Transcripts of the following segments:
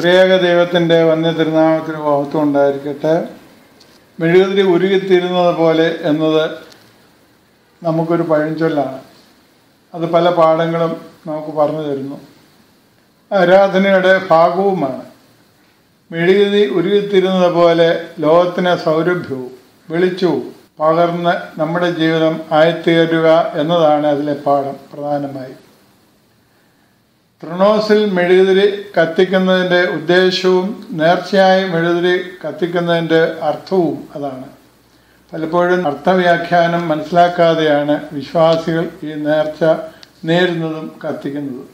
ത്രിയേക ദൈവത്തിന്റെ വന്യ തിരുനാമത്തിന് മഹത്വം ഉണ്ടായിരിക്കട്ടെ. മെഴുകുതിരി ഉരുകിത്തീരുന്നത് പോലെ എന്നത് നമുക്കൊരു പഴഞ്ചൊല്ലാണ്. അത് പല പാഠങ്ങളും നമുക്ക് പറഞ്ഞു തരുന്നു. ആരാധനയുടെ ഭാഗവുമാണ്. മെഴുകുതി ഉരുകിത്തീരുന്നത് പോലെ ലോകത്തിന് സൗരഭ്യവും വെളിച്ചവും പകർന്ന് നമ്മുടെ ജീവിതം ആയിത്തീരുക എന്നതാണ് അതിലെ പാഠം പ്രധാനമായി. ത്രിണോസിൽ മെഴുകുതിരി കത്തിക്കുന്നതിന്റെ ഉദ്ദേശവും നേർച്ചയായി മെഴുകുതിരി കത്തിക്കുന്നതിന്റെ അർത്ഥവും അതാണ്. പലപ്പോഴും അർത്ഥവ്യാഖ്യാനം മനസ്സിലാക്കാതെയാണ് വിശ്വാസികൾ ഈ നേർച്ച നേരുന്നതും കത്തിക്കുന്നതും.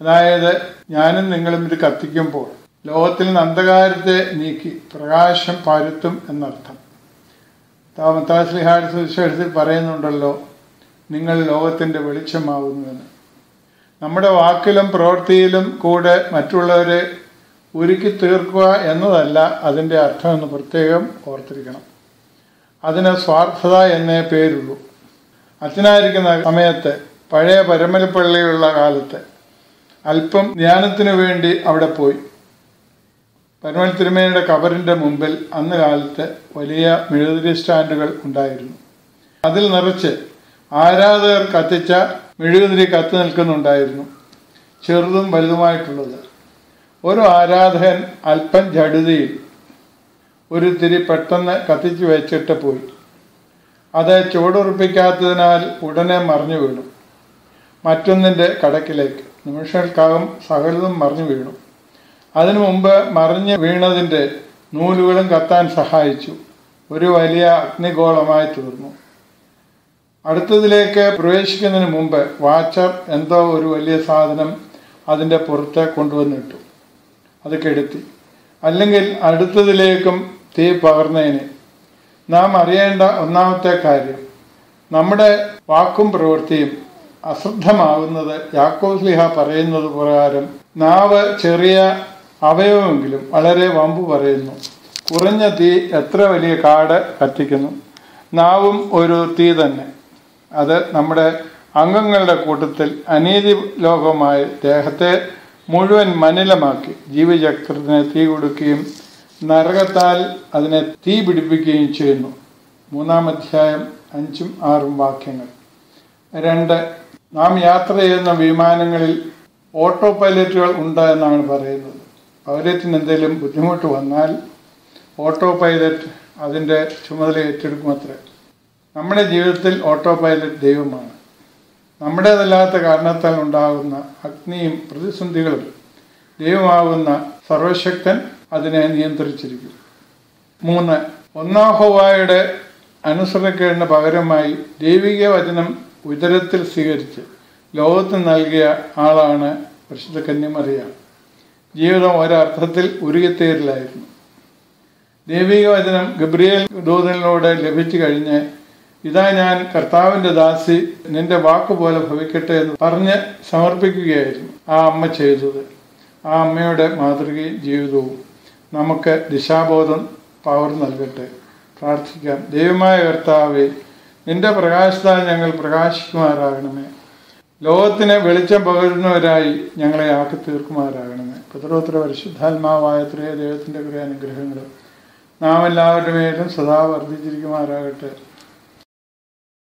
അതായത് ഞാനും നിങ്ങളും ഇത് കത്തിക്കുമ്പോൾ ലോകത്തിൽ നിന്ന് അന്ധകാരത്തെ നീക്കി പ്രകാശം പരുത്തും എന്നർത്ഥം. താമത്താശ്ലിഹാട് സുവിശേഷത്തിൽ പറയുന്നുണ്ടല്ലോ നിങ്ങൾ ലോകത്തിന്റെ വെളിച്ചമാകുന്നുവെന്ന് നമ്മുടെ വാക്കിലും പ്രവൃത്തിയിലും കൂടെ മറ്റുള്ളവരെ ഒരുക്കി തീർക്കുക എന്നതല്ല അതിന്റെ അർത്ഥമെന്ന് പ്രത്യേകം ഓർത്തിരിക്കണം. അതിന് സ്വാർത്ഥത എന്നേ പേരുള്ളൂ. അച്ഛനായിരിക്കുന്ന സമയത്ത് പഴയ പരമലപ്പള്ളിയുള്ള കാലത്ത് അല്പം ധ്യാനത്തിനു വേണ്ടി അവിടെ പോയി. പരമൽ തിരുമേനിയുടെ കബറിന്റെ മുമ്പിൽ അന്ന് കാലത്ത് വലിയ മെഴുകുതിരി സ്റ്റാൻഡുകൾ ഉണ്ടായിരുന്നു. അതിൽ നിറച്ച് ആരാധകർ കത്തിച്ച മെഴുകുതിരി കത്തി നിൽക്കുന്നുണ്ടായിരുന്നു. ചെറുതും വലുതുമായിട്ടുള്ളത്. ഒരു ആരാധകൻ അല്പം ജടുതിയിൽ ഒരു തിരി പെട്ടെന്ന് കത്തിച്ചു വെച്ചിട്ട് പോയി. അത് ചുവടുറപ്പിക്കാത്തതിനാൽ ഉടനെ മറിഞ്ഞു വീണു. മറ്റൊന്നിന്റെ കടക്കിലേക്ക്. നിമിഷങ്ങൾക്കകം സകലതും മറിഞ്ഞു വീണു. അതിനു മുമ്പ് മറിഞ്ഞ് വീണതിന്റെ നൂലുകളും കത്താൻ സഹായിച്ചു. ഒരു വലിയ അഗ്നിഗോളമായി തീർന്നു. അടുത്തതിലേക്ക് പ്രവേശിക്കുന്നതിന് മുമ്പ് വാച്ചർ എന്തോ ഒരു വലിയ സാധനം അതിന്റെ പുറത്ത് കൊണ്ടുവന്നിട്ടു. അത് കെടുത്തി അല്ലെങ്കിൽ അടുത്തതിലേക്കും തീ പകർന്നതിന്. നാം അറിയേണ്ട ഒന്നാമത്തെ കാര്യം നമ്മുടെ വാക്കും പ്രവൃത്തിയും അശ്രദ്ധമാകുന്നത് യാക്കോസ്ലിഹ പറയുന്നത് പ്രകാരം നാവ് ചെറിയ അവയവമെങ്കിലും വളരെ വമ്പ് പറയുന്നു. കുറഞ്ഞ തീ എത്ര വലിയ കാട് കത്തിക്കുന്നു? നാവും ഒരു തീ തന്നെ. അത് നമ്മുടെ അംഗങ്ങളുടെ കൂട്ടത്തിൽ അനീതി ലോകമായി ദേഹത്തെ മുഴുവൻ മനിലമാക്കി ജീവചക്രത്തിന് തീ കൊടുക്കുകയും നരകത്താൽ അതിനെ തീ പിടിപ്പിക്കുകയും ചെയ്യുന്നു. മൂന്നാം അധ്യായം അഞ്ചും ആറും വാക്യങ്ങൾ. രണ്ട് നാം യാത്ര ചെയ്യുന്ന വിമാനങ്ങളിൽ ഓട്ടോ പൈലറ്റുകൾ ഉണ്ട് എന്നാണ് പറയുന്നത്. പൗരത്തിന് എന്തെങ്കിലും ബുദ്ധിമുട്ട് വന്നാൽ ഓട്ടോ പൈലറ്റ് അതിന്റെ ചുമതല ഏറ്റെടുക്കുമത്രേ. നമ്മുടെ ജീവിതത്തിൽ ഓട്ടോ പൈലറ്റ് ദൈവമാണ്. നമ്മുടേതല്ലാത്ത കാരണത്താൽ ഉണ്ടാകുന്ന അഗ്നിയും പ്രതിസന്ധികളും ദൈവമാകുന്ന സർവശക്തൻ അതിനെ നിയന്ത്രിച്ചിരിക്കും മൂന്ന് ഒന്നാം ഹോവായുടെ അനുസരണക്കേടിന് പകരമായി ദൈവിക വചനം ഉദരത്തിൽ സ്വീകരിച്ച് ലോകത്തിന് നൽകിയ ആളാണ് പരിശുദ്ധ കന്യമറിയ. ജീവിതം ഒരർത്ഥത്തിൽ ഉരുകിത്തേരിലായിരുന്നു. ദൈവിക വചനം ഗബ്രിയേൽ ദൂതനിലൂടെ ലഭിച്ചു കഴിഞ്ഞ് ഇതാ ഞാൻ കർത്താവിന്റെ ദാസി നിന്റെ വാക്കുപോലെ ഭവിക്കട്ടെ എന്ന് പറഞ്ഞ് സമർപ്പിക്കുകയായിരുന്നു. ആ അമ്മ ചെയ്തത്. ആ അമ്മയുടെ മാതൃകയും ജീവിതവും നമുക്ക് ദിശാബോധം പവർ നൽകട്ടെ. പ്രാർത്ഥിക്കാം. ദൈവമായ കർത്താവെ നിന്റെ പ്രകാശത്താൽ ഞങ്ങൾ പ്രകാശിക്കുമാറാകണമേ. ലോകത്തിന് വെളിച്ചം പകരുന്നവരായി ഞങ്ങളെ ആക്കി തീർക്കുമാറാകണമേ പുത്രോത്ര പരിശുദ്ധാത്മാവായ ത്രേ ദൈവത്തിന്റെ കുറേ അനുഗ്രഹങ്ങളും നാം എല്ലാവരുടെ മേലും സദാ വർദ്ധിച്ചിരിക്കുമാറാകട്ടെ.